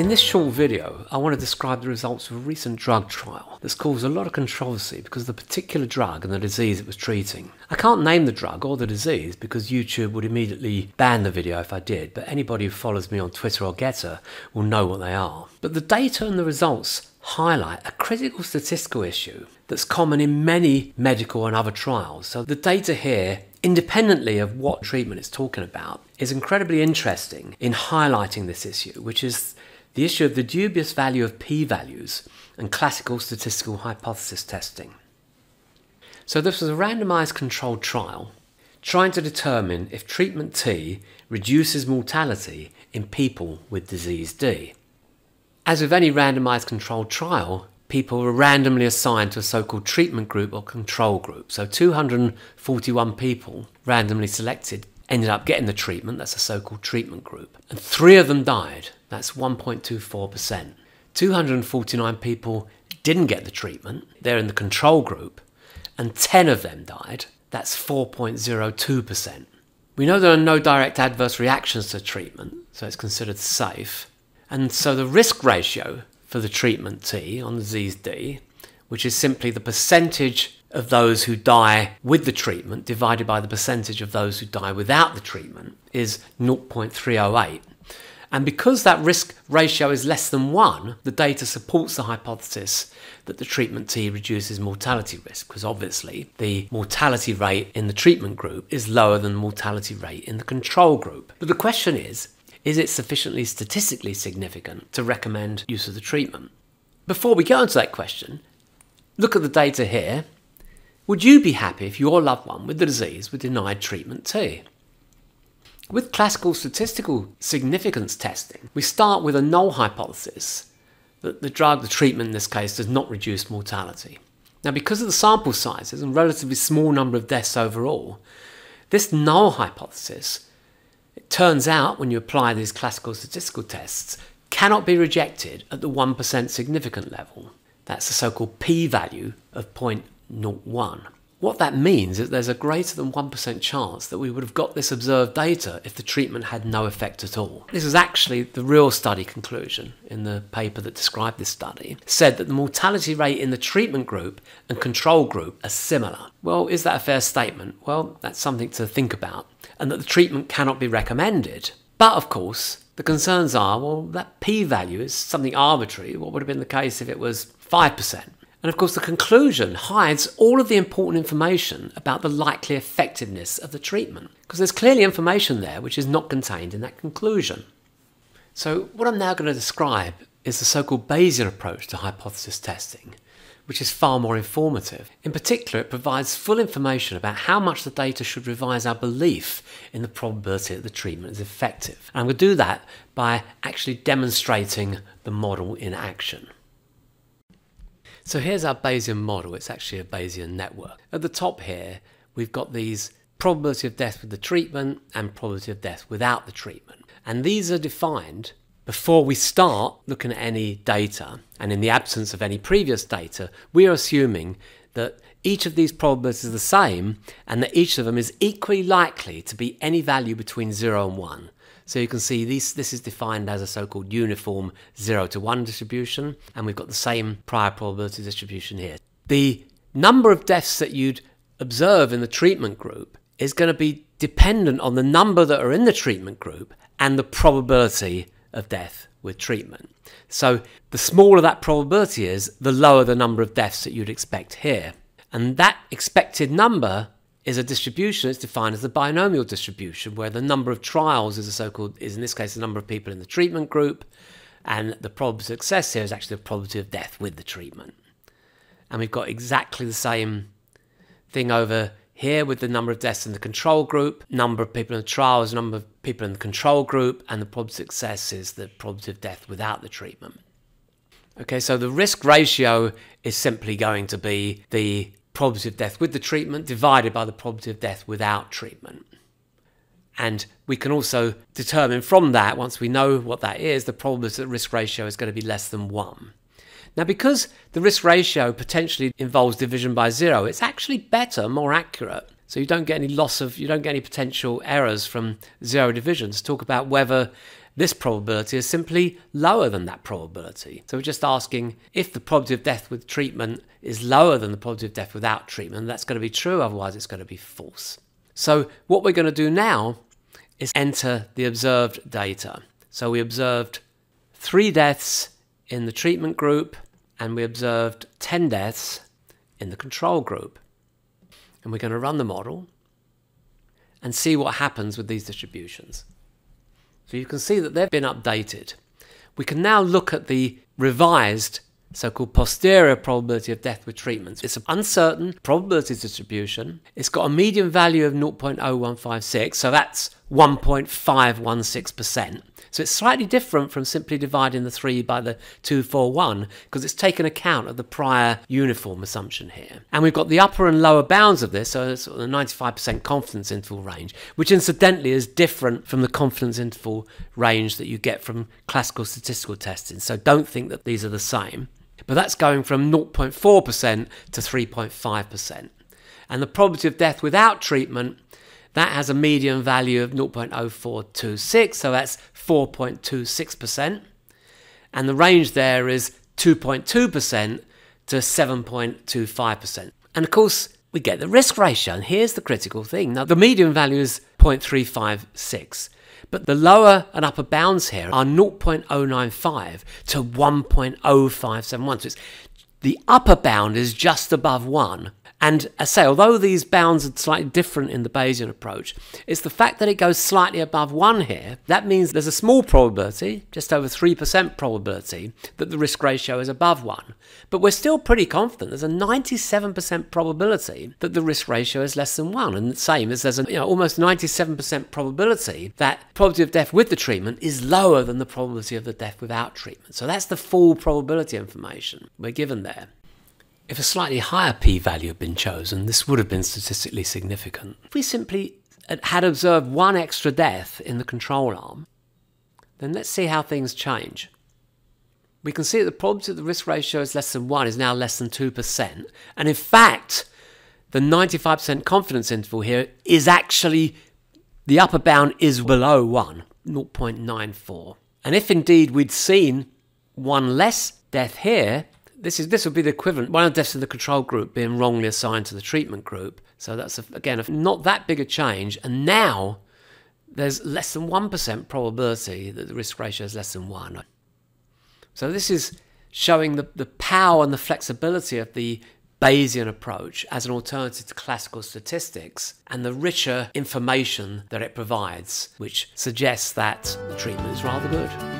In this short video, I want to describe the results of a recent drug trial that's caused a lot of controversy because of the particular drug and the disease it was treating. I can't name the drug or the disease because YouTube would immediately ban the video if I did, but anybody who follows me on Twitter or Gettr will know what they are. But the data and the results highlight a critical statistical issue that's common in many medical and other trials. So the data here independently of what treatment it's talking about, is incredibly interesting in highlighting this issue, which is the issue of the dubious value of p-values and classical statistical hypothesis testing. So this was a randomized controlled trial trying to determine if treatment T reduces mortality in people with disease D. As with any randomized controlled trial, people were randomly assigned to a so-called treatment group or control group. So 241 people randomly selected ended up getting the treatment, that's a so-called treatment group. And three of them died, that's 1.24%. 249 people didn't get the treatment, they're in the control group, and 10 of them died, that's 4.02%. We know there are no direct adverse reactions to treatment, so it's considered safe. And so the risk ratio for the treatment T on disease D, which is simply the percentage of those who die with the treatment divided by the percentage of those who die without the treatment, is 0.308. And because that risk ratio is less than 1, the data supports the hypothesis that the treatment T reduces mortality risk, because obviously the mortality rate in the treatment group is lower than the mortality rate in the control group. But the question is, is it sufficiently statistically significant to recommend use of the treatment? Before we go into that question, look at the data here. Would you be happy if your loved one with the disease were denied treatment T? With classical statistical significance testing, we start with a null hypothesis that the drug, the treatment in this case, does not reduce mortality. Now, because of the sample sizes and relatively small number of deaths overall, this null hypothesis it turns out when you apply these classical statistical tests, cannot be rejected at the 1% significant level. That's the so-called p-value of 0.01. What that means is there's a greater than 1% chance that we would have got this observed data if the treatment had no effect at all. This is actually the real study conclusion in the paper that described this study, said that the mortality rate in the treatment group and control group are similar. Well, is that a fair statement? Well, that's something to think about, and that the treatment cannot be recommended. But of course, the concerns are well, that p value is something arbitrary. What would have been the case if it was 5%? And of course, the conclusion hides all of the important information about the likely effectiveness of the treatment, because there's clearly information there which is not contained in that conclusion. So, what I'm now going to describe is the so called Bayesian approach to hypothesis testing, which is far more informative. In particular, it provides full information about how much the data should revise our belief in the probability that the treatment is effective. And I'm going to do that by actually demonstrating the model in action. So here's our Bayesian model. It's actually a Bayesian network. At the top here, we've got these probability of death with the treatment and probability of death without the treatment. And these are defined before we start looking at any data. And in the absence of any previous data, we are assuming that each of these probabilities is the same and that each of them is equally likely to be any value between 0 and 1. So you can see this, this is defined as a so-called uniform 0 to 1 distribution, and we've got the same prior probability distribution here. The number of deaths that you'd observe in the treatment group is going to be dependent on the number that are in the treatment group and the probability of death with treatment. So the smaller that probability is, the lower the number of deaths that you'd expect here. And that expected number is a distribution that's defined as the binomial distribution, where the number of trials is a so-called is in this case the number of people in the treatment group, and the probability of success here is actually the probability of death with the treatment. And we've got exactly the same thing over here with the number of deaths in the control group, number of people in the trials, number of people in the control group, and the probability of success is the probability of death without the treatment. Okay, so the risk ratio is simply going to be the probability of death with the treatment divided by the probability of death without treatment. And we can also determine from that, once we know what that is, the probability that risk ratio is going to be less than 1. Now, because the risk ratio potentially involves division by zero, it's actually better, more accurate. So you don't get any loss of, you don't get any potential errors from zero divisions. Talk about whether this probability is simply lower than that probability. So we're just asking if the probability of death with treatment is lower than the probability of death without treatment, that's going to be true, otherwise it's going to be false. So what we're going to do now is enter the observed data. So we observed three deaths in the treatment group and we observed 10 deaths in the control group. And we're going to run the model and see what happens with these distributions. So you can see that they've been updated. We can now look at the revised so-called posterior probability of death with treatments. It's an uncertain probability distribution. It's got a median value of 0.0156, so that's 1.516%. So it's slightly different from simply dividing the 3 by the 241 because it's taken account of the prior uniform assumption here. And we've got the upper and lower bounds of this, so it's the 95% confidence interval range, which incidentally is different from the confidence interval range that you get from classical statistical testing. So don't think that these are the same. But that's going from 0.4% to 3.5%. And the probability of death without treatment that has a median value of 0.0426, so that's 4.26%. And the range there is 2.2% to 7.25%. And of course, we get the risk ratio, and here's the critical thing. Now, the median value is 0.356, but the lower and upper bounds here are 0.095 to 1.0571. So the upper bound is just above 1, and I say, although these bounds are slightly different in the Bayesian approach, it's the fact that it goes slightly above 1 here. That means there's a small probability, just over 3% probability, that the risk ratio is above 1. But we're still pretty confident. There's a 97% probability that the risk ratio is less than 1. And the same as there's a you know, almost 97% probability that probability of death with the treatment is lower than the probability of the death without treatment. So that's the full probability information we're given there. If a slightly higher p-value had been chosen, this would have been statistically significant. If we simply had observed one extra death in the control arm, then let's see how things change. We can see that the probability that the risk ratio is less than 1 is now less than 2%. And in fact, the 95% confidence interval here is actually, the upper bound is below 1, 0.94. And if indeed we'd seen one less death here, this is this would be the equivalent one of deaths in the control group being wrongly assigned to the treatment group. So that's a, again a, not that big a change, and now there's less than one percent probability that the risk ratio is less than one. So this is showing the, the power and the flexibility of the Bayesian approach as an alternative to classical statistics and the richer information that it provides, which suggests that the treatment is rather good.